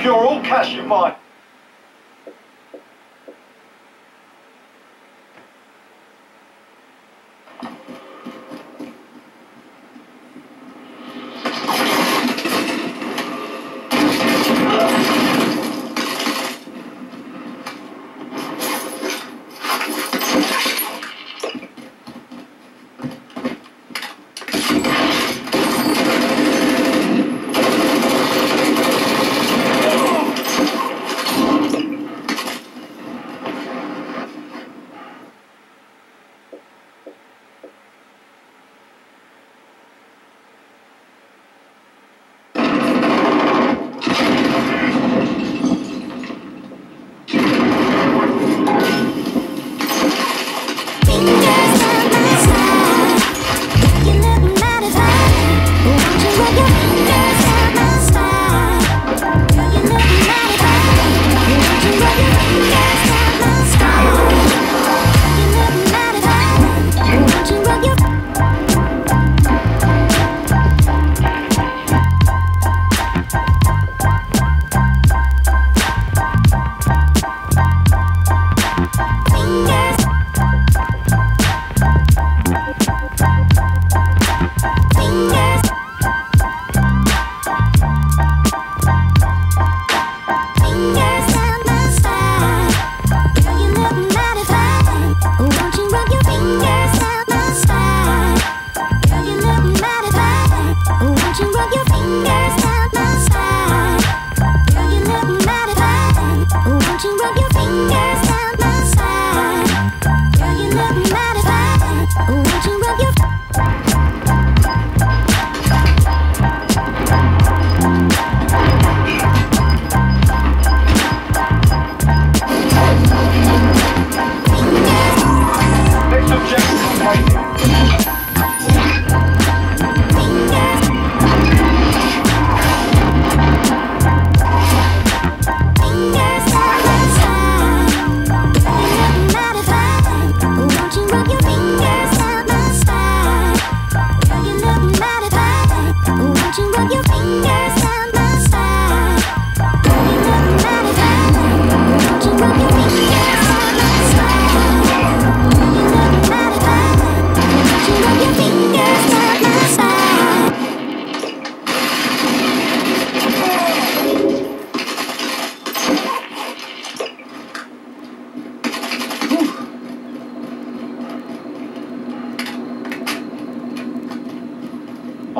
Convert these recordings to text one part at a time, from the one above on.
secure all cash in mine.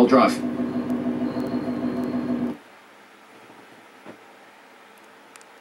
I'll drive.